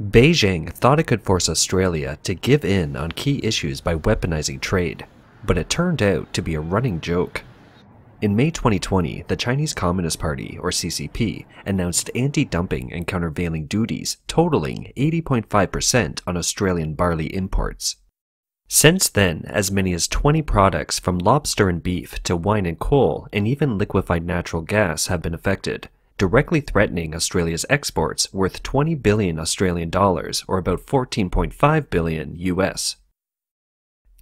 Beijing thought it could force Australia to give in on key issues by weaponizing trade, but it turned out to be a running joke. In May 2020, the Chinese Communist Party, or CCP, announced anti dumping and countervailing duties totaling 80.5% on Australian barley imports. Since then, as many as 20 products from lobster and beef to wine and coal and even liquefied natural gas have been affected, directly threatening Australia's exports worth 20 billion Australian dollars or about 14.5 billion US.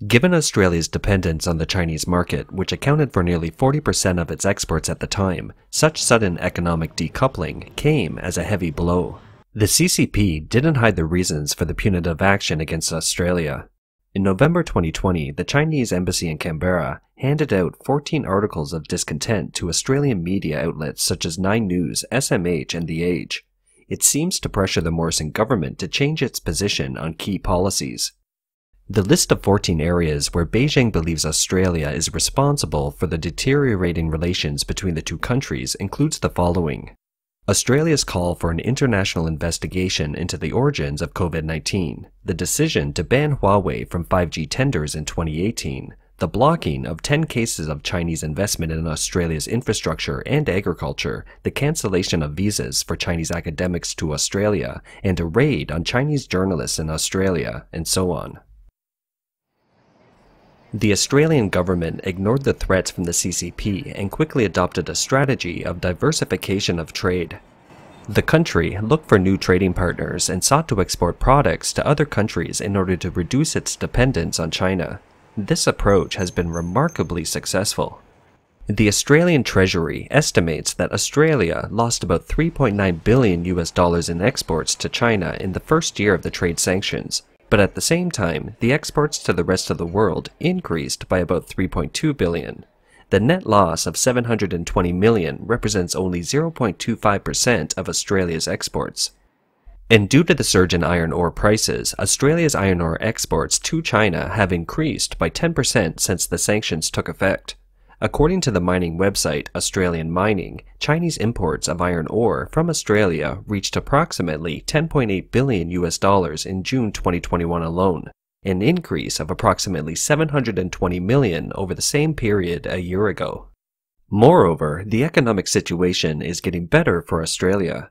Given Australia's dependence on the Chinese market, which accounted for nearly 40% of its exports at the time, such sudden economic decoupling came as a heavy blow. The CCP didn't hide the reasons for the punitive action against Australia. In November 2020, the Chinese embassy in Canberra handed out 14 articles of discontent to Australian media outlets such as Nine News, SMH, and The Age. It seems to pressure the Morrison government to change its position on key policies. The list of 14 areas where Beijing believes Australia is responsible for the deteriorating relations between the two countries includes the following. Australia's call for an international investigation into the origins of COVID 19, the decision to ban Huawei from 5G tenders in 2018, the blocking of 10 cases of Chinese investment in Australia's infrastructure and agriculture, the cancellation of visas for Chinese academics to Australia, and a raid on Chinese journalists in Australia, and so on. The Australian government ignored the threats from the CCP and quickly adopted a strategy of diversification of trade. The country looked for new trading partners and sought to export products to other countries in order to reduce its dependence on China. This approach has been remarkably successful. The Australian Treasury estimates that Australia lost about 3.9 billion US dollars in exports to China in the first year of the trade sanctions, but at the same time, the exports to the rest of the world increased by about 3.2 billion. The net loss of 720 million represents only 0.25% of Australia's exports. And due to the surge in iron ore prices, Australia's iron ore exports to China have increased by 10% since the sanctions took effect. According to the mining website Australian Mining, Chinese imports of iron ore from Australia reached approximately 10.8 billion US dollars in June 2021 alone, an increase of approximately 720 million over the same period a year ago. Moreover, the economic situation is getting better for Australia.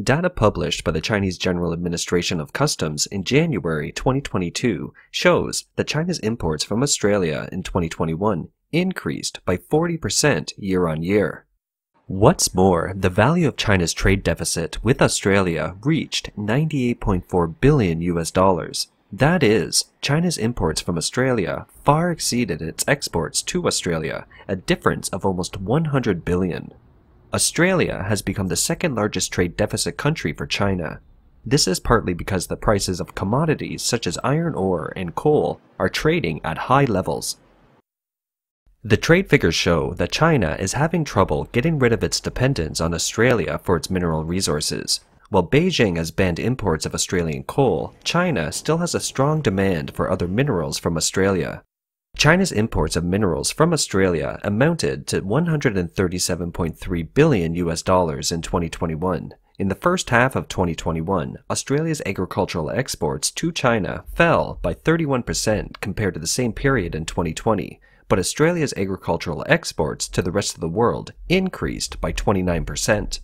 Data published by the Chinese General Administration of Customs in January 2022 shows that China's imports from Australia in 2021 increased by 40% year on year. What's more, the value of China's trade deficit with Australia reached 98.4 billion US dollars. That is, China's imports from Australia far exceeded its exports to Australia, a difference of almost 100 billion. Australia has become the second largest trade deficit country for China. This is partly because the prices of commodities such as iron ore and coal are trading at high levels. The trade figures show that China is having trouble getting rid of its dependence on Australia for its mineral resources. While Beijing has banned imports of Australian coal, China still has a strong demand for other minerals from Australia. China's imports of minerals from Australia amounted to 137.3 billion US dollars in 2021. In the first half of 2021, Australia's agricultural exports to China fell by 31% compared to the same period in 2020, but Australia's agricultural exports to the rest of the world increased by 29%.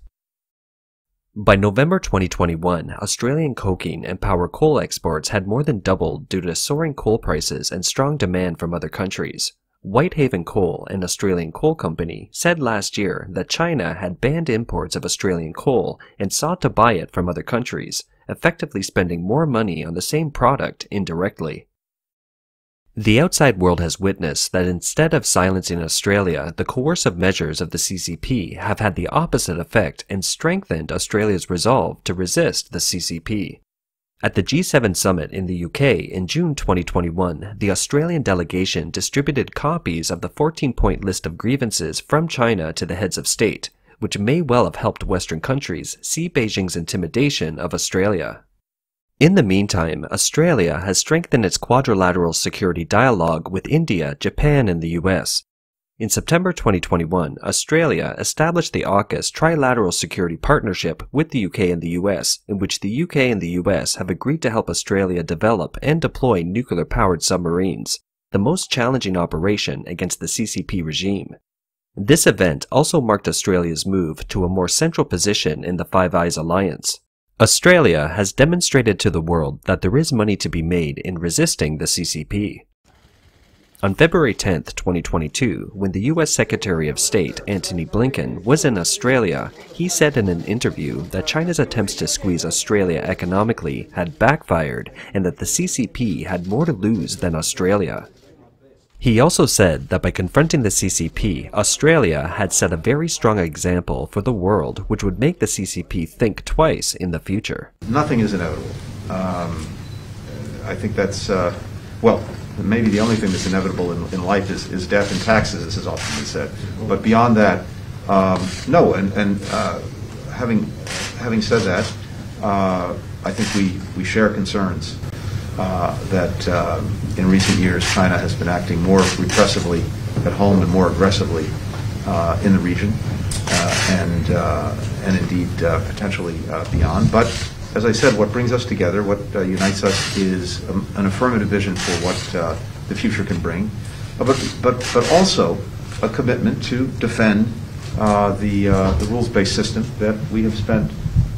By November 2021, Australian coking and power coal exports had more than doubled due to soaring coal prices and strong demand from other countries. Whitehaven Coal, an Australian coal company, said last year that China had banned imports of Australian coal and sought to buy it from other countries, effectively spending more money on the same product indirectly. The outside world has witnessed that instead of silencing Australia, the coercive measures of the CCP have had the opposite effect and strengthened Australia's resolve to resist the CCP. At the G7 summit in the UK in June 2021, the Australian delegation distributed copies of the 14 point list of grievances from China to the heads of state, which may well have helped Western countries see Beijing's intimidation of Australia. In the meantime, Australia has strengthened its quadrilateral security dialogue with India, Japan, and the US. In September 2021, Australia established the AUKUS Trilateral Security Partnership with the UK and the US, in which the UK and the US have agreed to help Australia develop and deploy nuclear powered submarines, the most challenging operation against the CCP regime. This event also marked Australia's move to a more central position in the Five Eyes alliance. Australia has demonstrated to the world that there is money to be made in resisting the CCP. On February 10, 2022, when the US Secretary of State Antony Blinken was in Australia, he said in an interview that China's attempts to squeeze Australia economically had backfired and that the CCP had more to lose than Australia. He also said that by confronting the CCP, Australia had set a very strong example for the world which would make the CCP think twice in the future. Nothing is inevitable. Um, I think that's, uh, well, maybe the only thing that's inevitable in, in life is, is, death and taxes, as has often been said. But beyond that, um, no. And, and uh, having having said that, uh, I think we, we share concerns uh, that uh, in recent years China has been acting more repressively at home and more aggressively uh, in the region, uh, and and indeed potentially beyond. But as I said, what brings us together, what uh, unites us, is um, an affirmative vision for what uh, the future can bring, uh, but, but, but also a commitment to defend uh, the, uh, the rules-based system that we have spent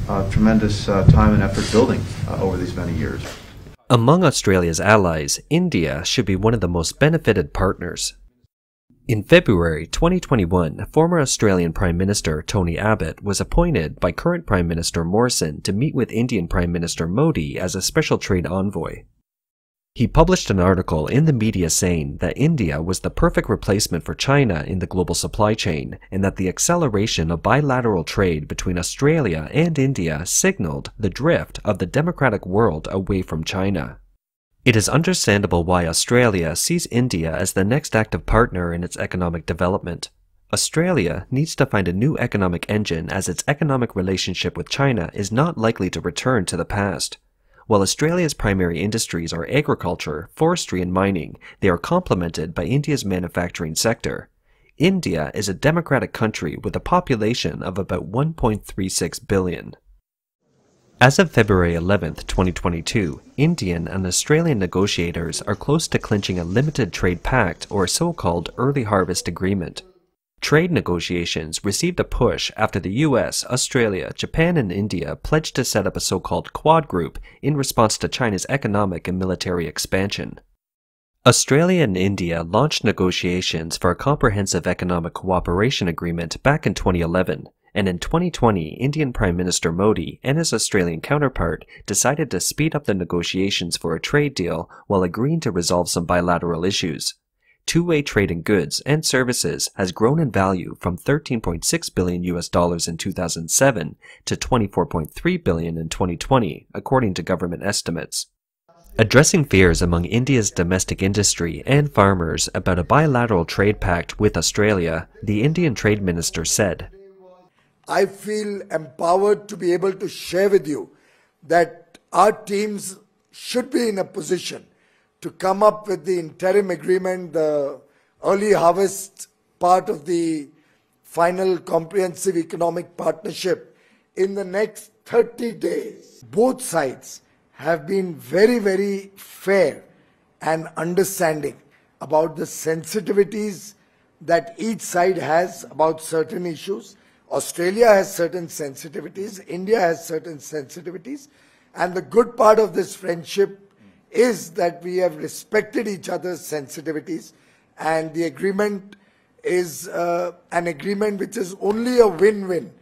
uh, tremendous time and effort building over these many years. Among Australia's allies, India should be one of the most benefited partners. In February 2021, former Australian Prime Minister Tony Abbott was appointed by current Prime Minister Morrison to meet with Indian Prime Minister Modi as a special trade envoy. He published an article in the media saying that India was the perfect replacement for China in the global supply chain and that the acceleration of bilateral trade between Australia and India signaled the drift of the democratic world away from China. It is understandable why Australia sees India as the next active partner in its economic development. Australia needs to find a new economic engine as its economic relationship with China is not likely to return to the past. While Australia's primary industries are agriculture, forestry, and mining, they are complemented by India's manufacturing sector. India is a democratic country with a population of about 1.36 billion. As of February 11, 2022, Indian and Australian negotiators are close to clinching a limited trade pact or so-called early harvest agreement. Trade negotiations received a push after the US, Australia, Japan, and India pledged to set up a so-called Quad Group in response to China's economic and military expansion. Australia and India launched negotiations for a comprehensive economic cooperation agreement back in 2011, and in 2020, Indian Prime Minister Modi and his Australian counterpart decided to speed up the negotiations for a trade deal while agreeing to resolve some bilateral issues. Two-way trade in goods and services has grown in value from 13.6 billion US dollars in 2007 to 24.3 billion in 2020, according to government estimates. Addressing fears among India's domestic industry and farmers about a bilateral trade pact with Australia, the Indian Trade Minister said, I feel empowered to be able to share with you that our teams should be in a position to come up with the interim agreement, the early harvest part of the final comprehensive economic partnership in the next 30 days. Both sides have been very, very fair and understanding about the sensitivities that each side has about certain issues Australia has certain sensitivities, India has certain sensitivities, and the good part of this friendship is that we have respected each other's sensitivities, and the agreement is uh, an agreement which is only a win-win.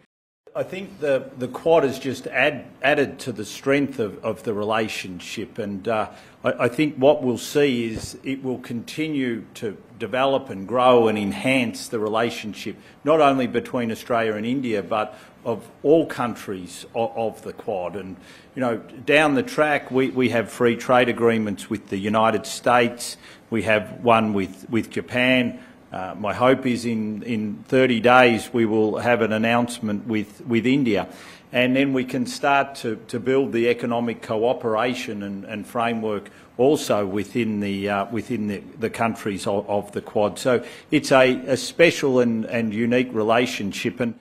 I think the, the Quad has just add, added to the strength of, of the relationship, and uh, I, I, think what we'll see is it will continue to develop and grow and enhance the relationship, not only between Australia and India, but of all countries of, of the Quad. And, you know, down the track, we, we have free trade agreements with the United States, we have one with, with Japan, Uh, my hope is in, in 30 days we will have an announcement with, with India and then we can start to, to build the economic cooperation and, and framework also within the, uh, within the, the countries of, of, the Quad. So it's a, a special and, and unique relationship. And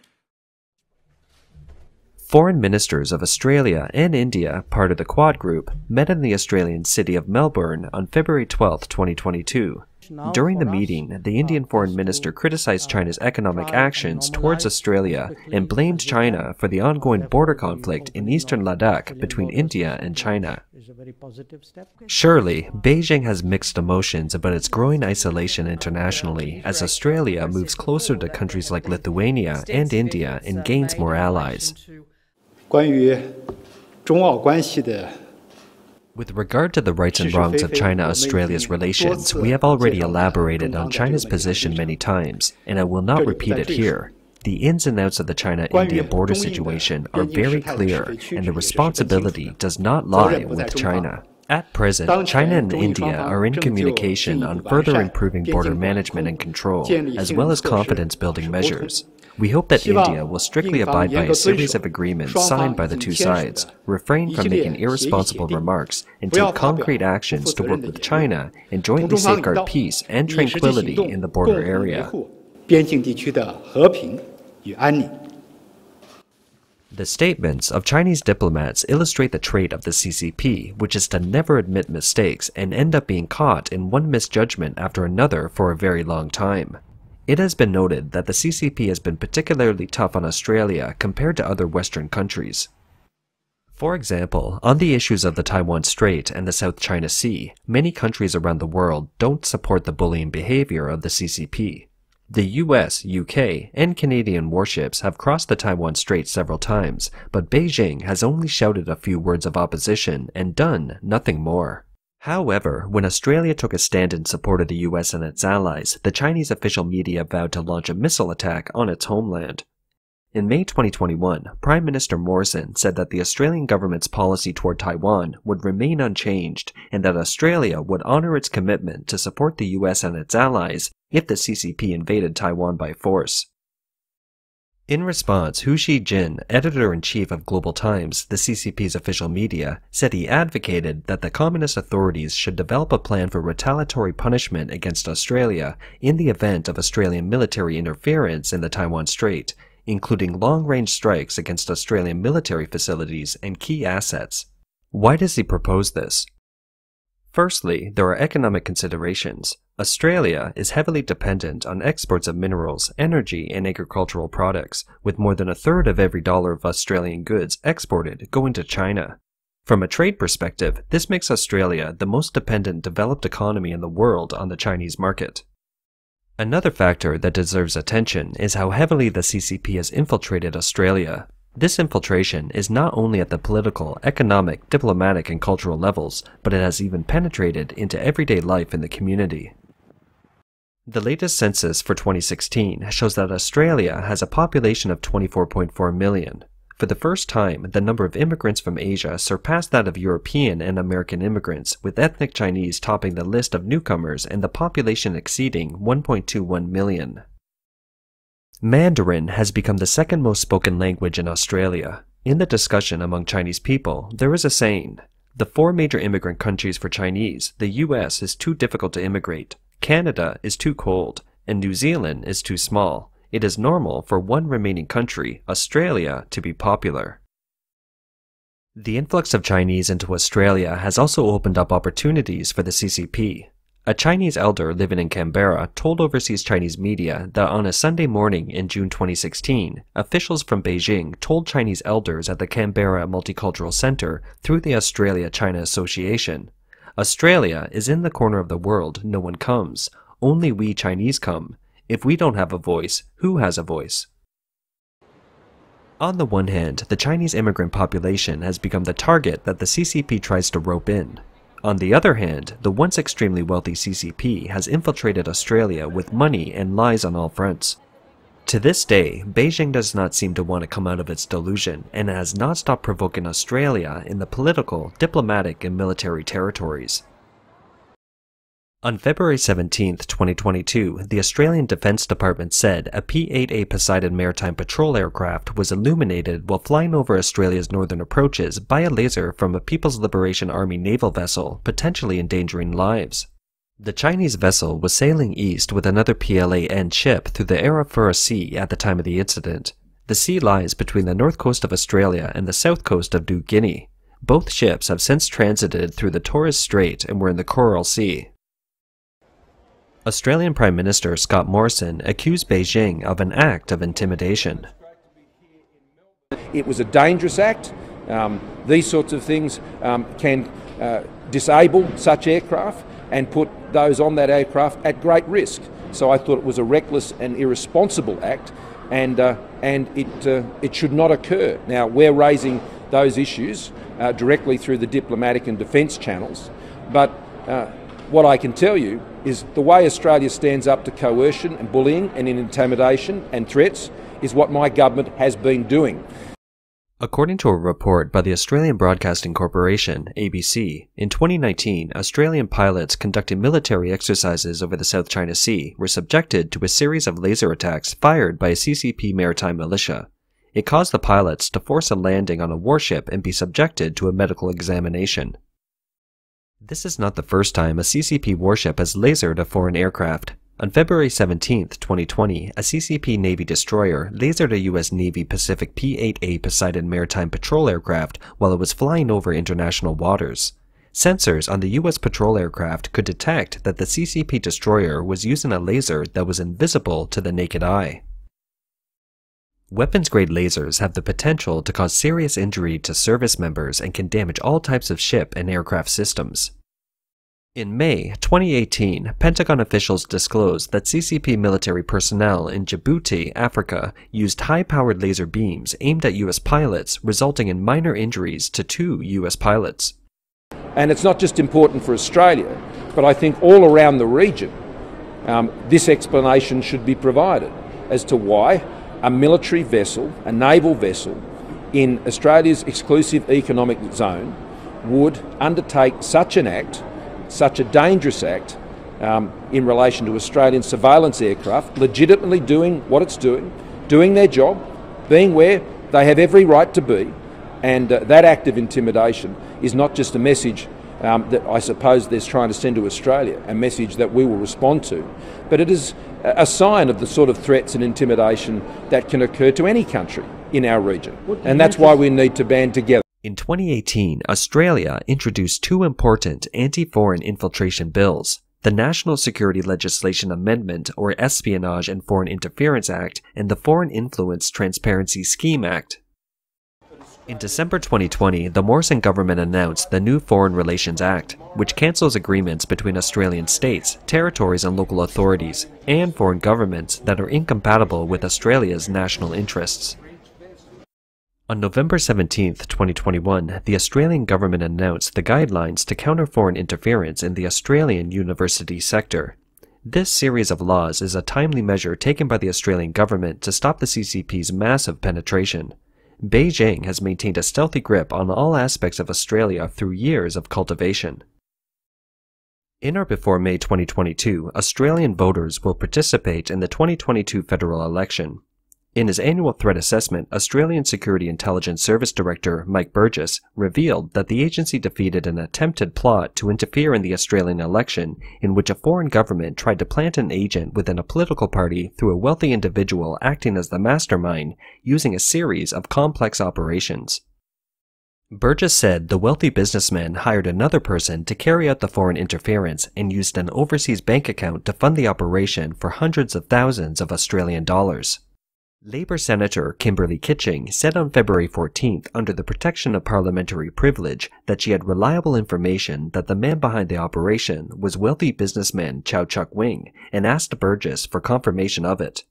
Foreign ministers of Australia and India, part of the Quad Group, met in the Australian city of Melbourne on February 12, 2022. During the meeting, the Indian foreign minister criticized China's economic actions towards Australia and blamed China for the ongoing border conflict in eastern Ladakh between India and China. Surely, Beijing has mixed emotions about its growing isolation internationally as Australia moves closer to countries like Lithuania and India and gains more allies. 关于中澳关系的 With regard to the rights and wrongs of China Australia's relations, we have already elaborated on China's position many times, and I will not repeat it here. The ins and outs of the China India border situation are very clear, and the responsibility does not lie with China. At present, China and India are in communication on further improving border management and control, as well as confidence building measures. We hope that India will strictly abide by a series of agreements signed by the two sides, refrain from making irresponsible remarks, and take concrete actions to work with China and jointly safeguard peace and tranquility in the border area. The statements of Chinese diplomats illustrate the trait of the CCP, which is to never admit mistakes and end up being caught in one misjudgment after another for a very long time. It has been noted that the CCP has been particularly tough on Australia compared to other Western countries. For example, on the issues of the Taiwan Strait and the South China Sea, many countries around the world don't support the bullying behavior of the CCP. The US, UK, and Canadian warships have crossed the Taiwan Strait several times, but Beijing has only shouted a few words of opposition and done nothing more. However, when Australia took a stand in support of the US and its allies, the Chinese official media vowed to launch a missile attack on its homeland. In May 2021, Prime Minister Morrison said that the Australian government's policy toward Taiwan would remain unchanged and that Australia would honor its commitment to support the US and its allies if the CCP invaded Taiwan by force. In response, Hu Xijin, editor-in-chief of Global Times, the CCP's official media, said he advocated that the communist authorities should develop a plan for retaliatory punishment against Australia in the event of Australian military interference in the Taiwan Strait, including long-range strikes against Australian military facilities and key assets. Why does he propose this? Firstly, there are economic considerations. Australia is heavily dependent on exports of minerals, energy, and agricultural products, with more than a third of every dollar of Australian goods exported going to China. From a trade perspective, this makes Australia the most dependent developed economy in the world on the Chinese market. Another factor that deserves attention is how heavily the CCP has infiltrated Australia. This infiltration is not only at the political, economic, diplomatic, and cultural levels, but it has even penetrated into everyday life in the community. The latest census for 2016 shows that Australia has a population of 24.4 million. For the first time, the number of immigrants from Asia surpassed that of European and American immigrants, with ethnic Chinese topping the list of newcomers and the population exceeding 1.21 million. Mandarin has become the second most spoken language in Australia. In the discussion among Chinese people, there is a saying, the four major immigrant countries for Chinese, the US is too difficult to immigrate, Canada is too cold, and New Zealand is too small. It is normal for one remaining country, Australia, to be popular. The influx of Chinese into Australia has also opened up opportunities for the CCP. A Chinese elder living in Canberra told overseas Chinese media that on a Sunday morning in June 2016, officials from Beijing told Chinese elders at the Canberra Multicultural Center through the Australia China Association Australia is in the corner of the world no one comes. Only we Chinese come. If we don't have a voice, who has a voice? On the one hand, the Chinese immigrant population has become the target that the CCP tries to rope in. On the other hand, the once extremely wealthy CCP has infiltrated Australia with money and lies on all fronts. To this day, Beijing does not seem to want to come out of its delusion and has not stopped provoking Australia in the political, diplomatic, and military territories. On February 17, 2022, the Australian Defence Department said a P-8A Poseidon maritime patrol aircraft was illuminated while flying over Australia's northern approaches by a laser from a People's Liberation Army naval vessel, potentially endangering lives. The Chinese vessel was sailing east with another PLA-N ship through the Arafura Sea at the time of the incident. The sea lies between the north coast of Australia and the south coast of New Guinea. Both ships have since transited through the Torres Strait and were in the Coral Sea. Australian Prime Minister Scott Morrison accused Beijing of an act of intimidation. It was a dangerous act. Um, these sorts of things um, can uh, disable such aircraft and put those on that aircraft at great risk. So I thought it was a reckless and irresponsible act, and uh, and it uh, it should not occur. Now we're raising those issues uh, directly through the diplomatic and defence channels, but uh, what I can tell you is the way Australia stands up to coercion and bullying and intimidation and threats is what my government has been doing. According to a report by the Australian Broadcasting Corporation, ABC, in 2019, Australian pilots conducting military exercises over the South China Sea were subjected to a series of laser attacks fired by a CCP maritime militia. It caused the pilots to force a landing on a warship and be subjected to a medical examination. This is not the first time a CCP warship has lasered a foreign aircraft. On February 17, 2020, a CCP Navy destroyer lasered a U.S. Navy Pacific P-8A Poseidon maritime patrol aircraft while it was flying over international waters. Sensors on the U.S. patrol aircraft could detect that the CCP destroyer was using a laser that was invisible to the naked eye. Weapons-grade lasers have the potential to cause serious injury to service members and can damage all types of ship and aircraft systems. In May 2018, Pentagon officials disclosed that CCP military personnel in Djibouti, Africa, used high-powered laser beams aimed at U.S. pilots, resulting in minor injuries to two U.S. pilots. And it's not just important for Australia, but I think all around the region, um, this explanation should be provided as to why a military vessel, a naval vessel, in Australia's exclusive economic zone would undertake such an act such a dangerous act um, in relation to Australian surveillance aircraft, legitimately doing what it's doing, doing their job, being where they have every right to be, and uh, that act of intimidation is not just a message um, that I suppose they're trying to send to Australia, a message that we will respond to, but it is a sign of the sort of threats and intimidation that can occur to any country in our region. And that's why we need to band together. In 2018, Australia introduced two important anti-foreign infiltration bills, the National Security Legislation Amendment or Espionage and Foreign Interference Act and the Foreign Influence Transparency Scheme Act. In December 2020, the Morrison government announced the new Foreign Relations Act, which cancels agreements between Australian states, territories and local authorities, and foreign governments that are incompatible with Australia's national interests. On November 17, 2021, the Australian government announced the guidelines to counter foreign interference in the Australian university sector. This series of laws is a timely measure taken by the Australian government to stop the CCP's massive penetration. Beijing has maintained a stealthy grip on all aspects of Australia through years of cultivation. In or before May 2022, Australian voters will participate in the 2022 federal election. In his annual threat assessment, Australian Security Intelligence Service Director Mike Burgess revealed that the agency defeated an attempted plot to interfere in the Australian election in which a foreign government tried to plant an agent within a political party through a wealthy individual acting as the mastermind using a series of complex operations. Burgess said the wealthy businessman hired another person to carry out the foreign interference and used an overseas bank account to fund the operation for hundreds of thousands of Australian dollars. Labour Senator Kimberley Kitching said on February 14th, under the protection of parliamentary privilege, that she had reliable information that the man behind the operation was wealthy businessman Chau Chak Wing and asked Burgess for confirmation of it.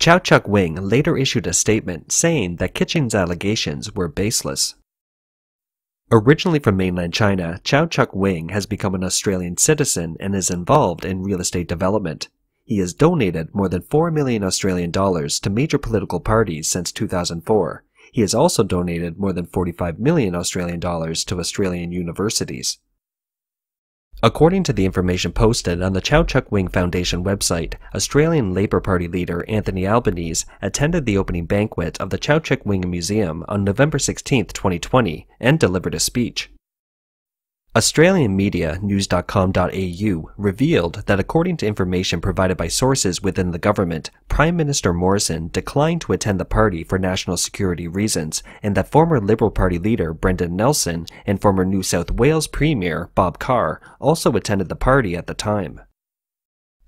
Chau Chak Wing later issued a statement saying that Kitching's allegations were baseless. Originally from mainland China, Chau Chak Wing has become an Australian citizen and is involved in real estate development. He has donated more than 4 million Australian dollars to major political parties since 2004. He has also donated more than 45 million Australian dollars to Australian universities. According to the information posted on the Chau Chak Wing Foundation website, Australian Labor Party leader Anthony Albanese attended the opening banquet of the Chau Chak Wing Museum on November 16, 2020, and delivered a speech. Australian media news.com.au revealed that according to information provided by sources within the government, Prime Minister Morrison declined to attend the party for national security reasons, and that former Liberal Party leader Brendan Nelson and former New South Wales Premier Bob Carr also attended the party at the time.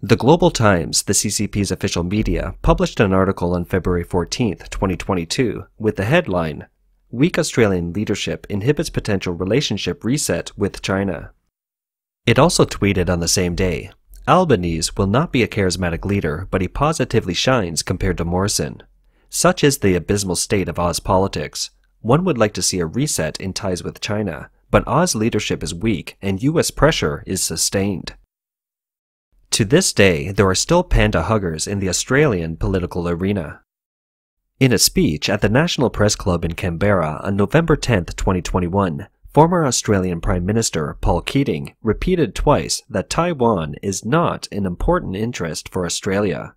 The Global Times, the CCP's official media, published an article on February 14, 2022, with the headline Weak Australian leadership inhibits potential relationship reset with China. It also tweeted on the same day Albanese will not be a charismatic leader, but he positively shines compared to Morrison. Such is the abysmal state of Oz politics. One would like to see a reset in ties with China, but Oz leadership is weak and US pressure is sustained. To this day, there are still panda huggers in the Australian political arena. In a speech at the National Press Club in Canberra on November 10, 2021, former Australian Prime Minister Paul Keating repeated twice that Taiwan is not an important interest for Australia.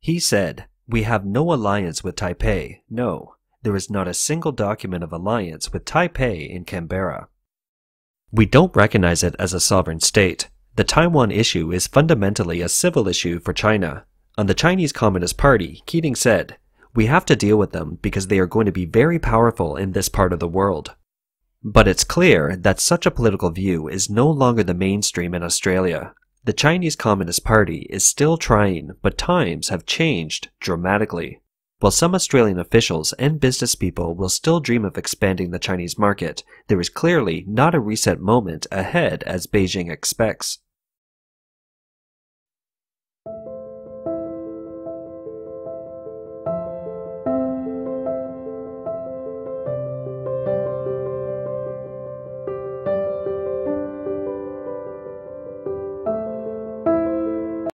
He said, We have no alliance with Taipei, no. There is not a single document of alliance with Taipei in Canberra. We don't recognize it as a sovereign state. The Taiwan issue is fundamentally a civil issue for China. On the Chinese Communist Party, Keating said, we have to deal with them because they are going to be very powerful in this part of the world. But it's clear that such a political view is no longer the mainstream in Australia. The Chinese Communist Party is still trying, but times have changed dramatically. While some Australian officials and business people will still dream of expanding the Chinese market, there is clearly not a reset moment ahead as Beijing expects.